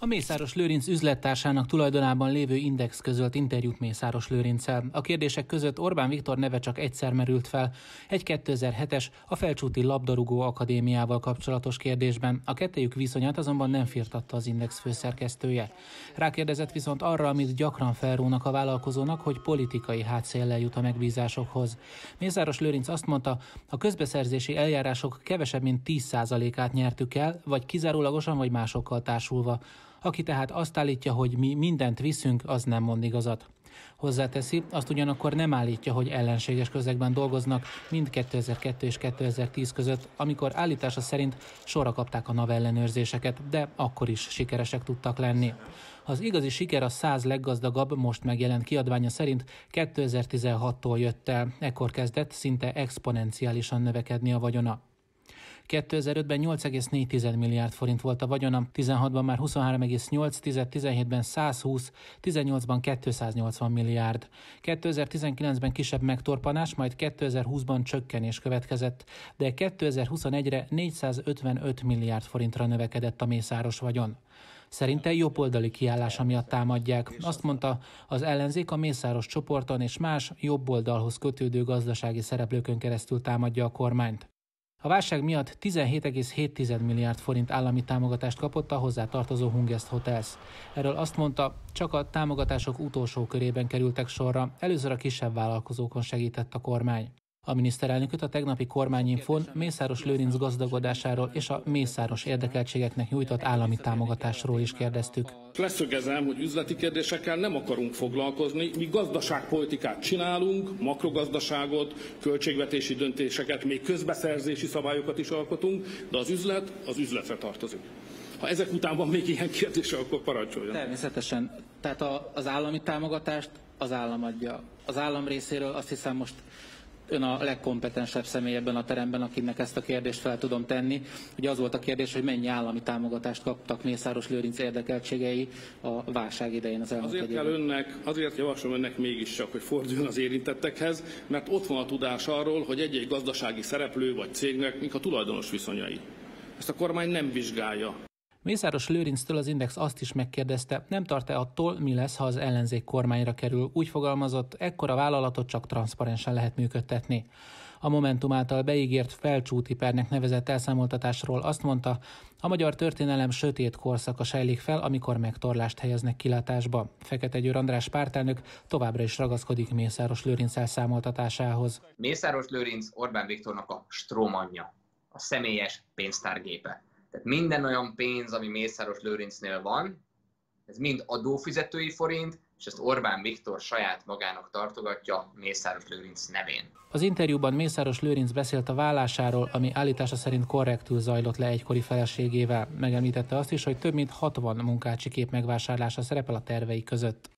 A Mészáros Lőrinc üzlettársának tulajdonában lévő Index közölt interjút Mészáros Lőrinccel. A kérdések között Orbán Viktor neve csak egyszer merült fel, egy 2007-es, a Felcsúti Labdarúgó Akadémiával kapcsolatos kérdésben. A kettejük viszonyát azonban nem firtatta az Index főszerkesztője. Rákérdezett viszont arra, amit gyakran felrónak a vállalkozónak, hogy politikai hátszéllel jut a megbízásokhoz. Mészáros Lőrinc azt mondta, a közbeszerzési eljárások kevesebb mint 10%-át nyertük el, vagy kizárólagosan, vagy másokkal társulva. Aki tehát azt állítja, hogy mi mindent viszünk, az nem mond igazat. Hozzáteszi, azt ugyanakkor nem állítja, hogy ellenséges közegben dolgoznak mind 2002 és 2010 között, amikor állítása szerint sorra kapták a NAV ellenőrzéseket, de akkor is sikeresek tudtak lenni. Az igazi siker a 100 leggazdagabb most megjelent kiadványa szerint 2016-tól jött el, ekkor kezdett szinte exponenciálisan növekedni a vagyona. 2005-ben 8,4 milliárd forint volt a vagyona, 16-ban már 23,8, 17-ben 120, 18-ban 280 milliárd. 2019-ben kisebb megtorpanás, majd 2020-ban csökkenés következett, de 2021-re 455 milliárd forintra növekedett a mészáros vagyon. Szerinte jobboldali kiállása miatt támadják. Azt mondta, az ellenzék a Mészáros csoporton és más jobboldalhoz kötődő gazdasági szereplőkön keresztül támadja a kormányt. A válság miatt 17,7 milliárd forint állami támogatást kapott a hozzá tartozó Hungest Hotels. Erről azt mondta, csak a támogatások utolsó körében kerültek sorra, először a kisebb vállalkozókon segített a kormány. A miniszterelnököt a tegnapi kormányinfon Mészáros Lőrinc gazdagodásáról és a Mészáros érdekeltségeknek nyújtott állami támogatásról is kérdeztük. Leszögezem, hogy üzleti kérdésekkel nem akarunk foglalkozni. Mi gazdaságpolitikát csinálunk, makrogazdaságot, költségvetési döntéseket, még közbeszerzési szabályokat is alkotunk, de az üzlet az üzletre tartozik. Ha ezek után van még ilyen kérdés, akkor parancsoljon. Természetesen. Tehát az állami támogatást az állam adja. Az állam részéről azt hiszem most ön a legkompetensebb személy ebben a teremben, akinek ezt a kérdést fel tudom tenni. Ugye az volt a kérdés, hogy mennyi állami támogatást kaptak Mészáros Lőrinc érdekeltségei a válság idején az elmúlt Azért kell önnek, azért javaslom önnek mégis csak, hogy forduljon az érintettekhez, mert ott van a tudás arról, hogy egy-egy gazdasági szereplő vagy cégnek mik a tulajdonos viszonyai. Ezt a kormány nem vizsgálja. Mészáros Lőrinctől az Index azt is megkérdezte, nem tart-e attól, mi lesz, ha az ellenzék kormányra kerül. Úgy fogalmazott, ekkora vállalatot csak transzparensen lehet működtetni. A Momentum által beígért felcsúti pernek nevezett elszámoltatásról azt mondta, a magyar történelem sötét korszaka sejlik fel, amikor megtorlást helyeznek kilátásba. Fekete Győr András pártelnök továbbra is ragaszkodik Mészáros Lőrinc elszámoltatásához. Mészáros Lőrinc Orbán Viktornak a strómanja, a személyes pénztárgépe. Tehát minden olyan pénz, ami Mészáros Lőrincnél van, ez mind adófizetői forint, és ezt Orbán Viktor saját magának tartogatja Mészáros Lőrinc nevén. Az interjúban Mészáros Lőrinc beszélt a vállásáról, ami állítása szerint korrektül zajlott le egykori feleségével. Megemlítette azt is, hogy több mint 60 munkácsi kép megvásárlása szerepel a tervei között.